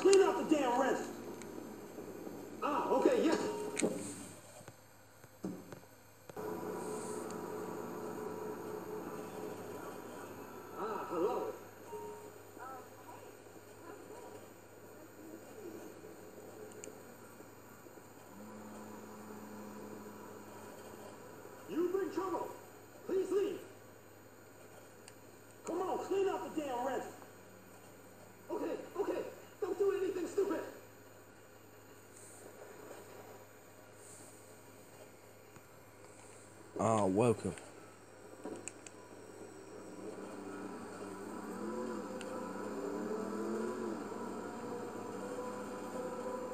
clean out the damn rest. Ah, okay, yeah. Ah, hello. You bring trouble. Please leave. Come on, clean out the damn rest. Okay. Ah, welcome.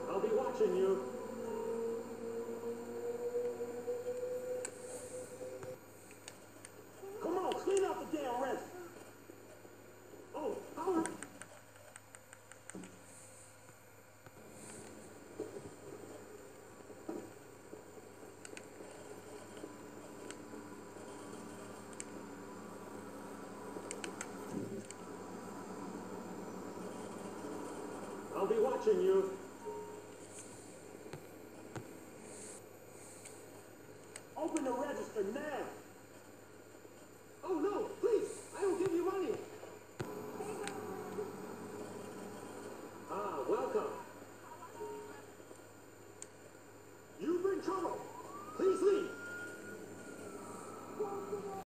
I'll be watching you. watching you. Open the register now. Oh no, please, I will give you money. Ah, welcome. You've been trouble.